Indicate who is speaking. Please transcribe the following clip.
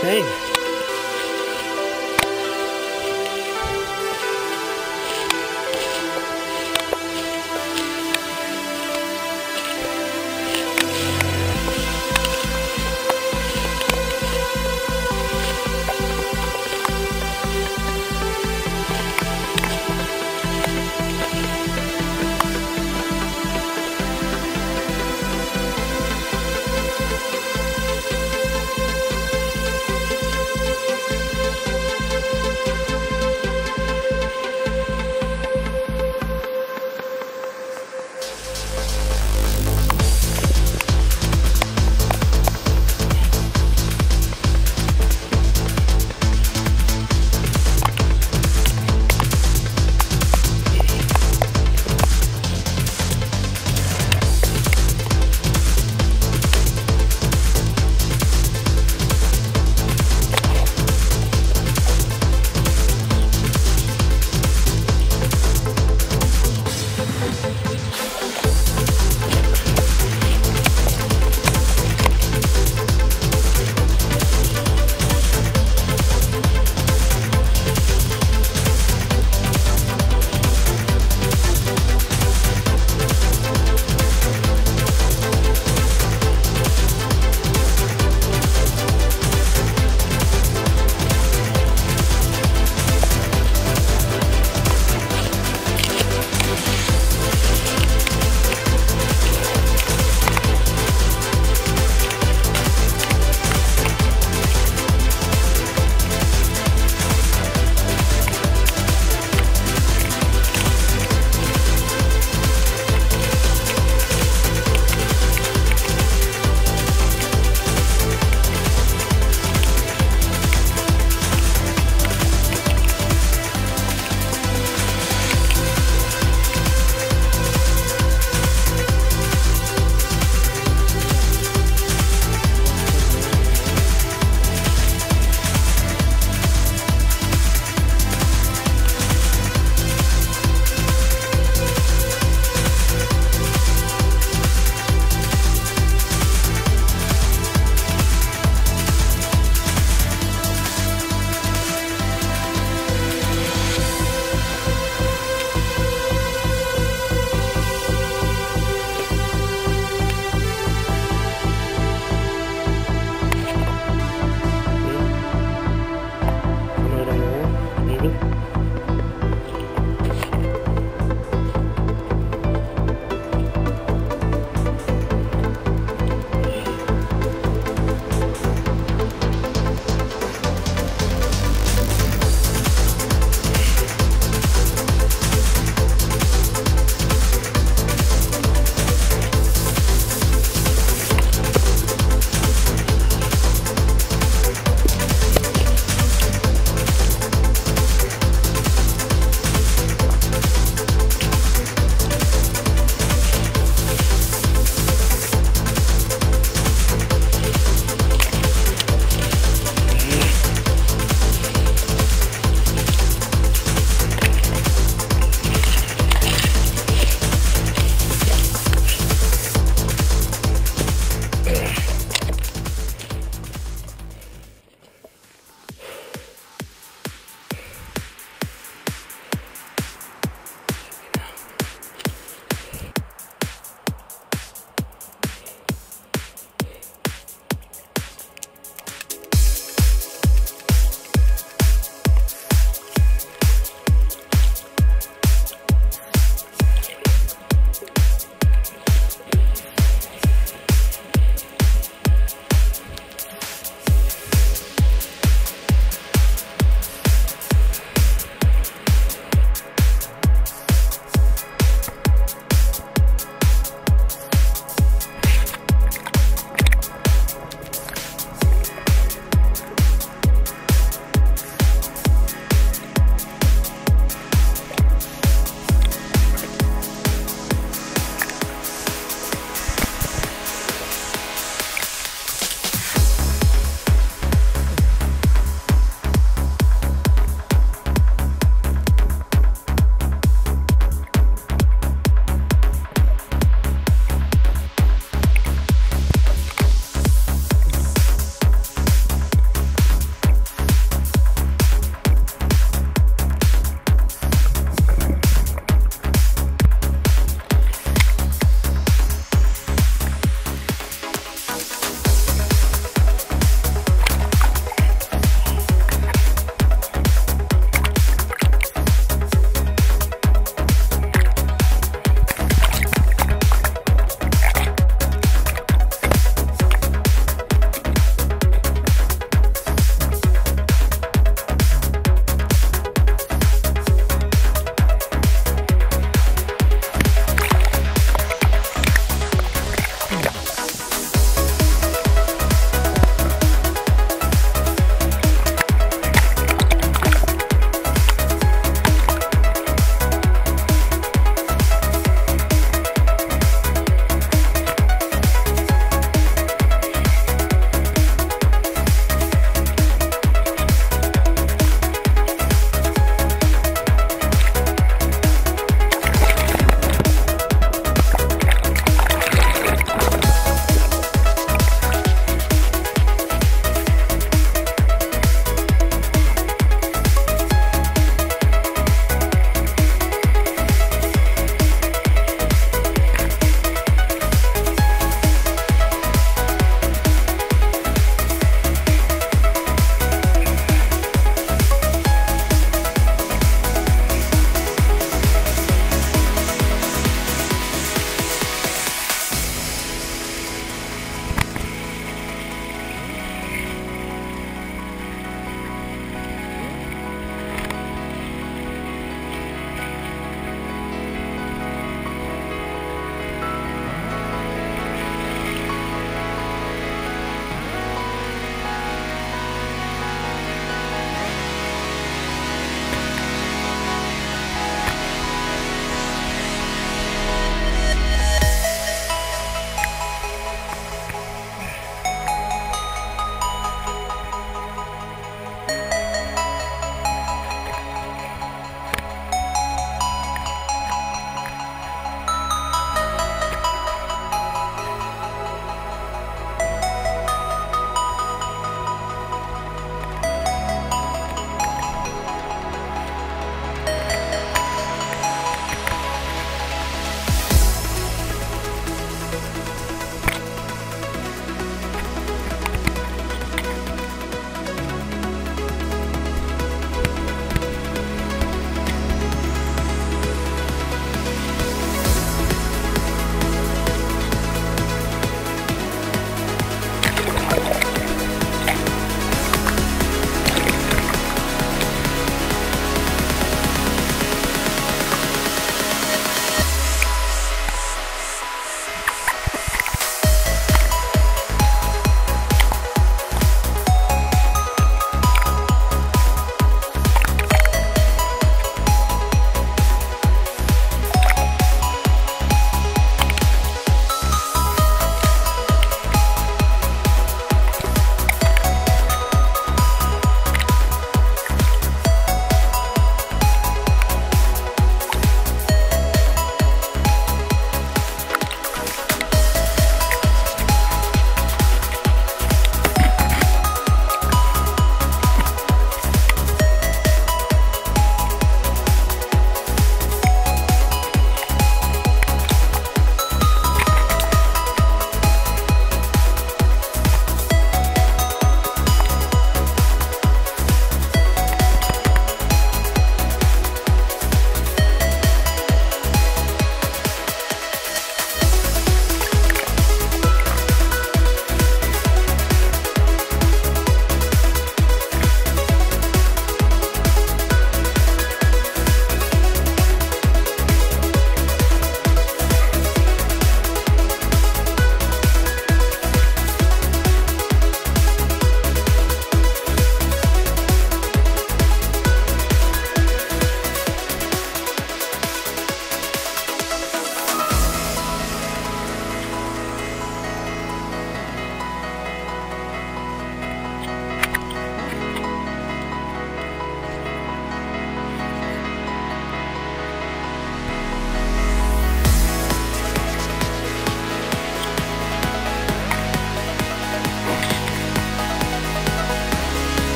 Speaker 1: thing.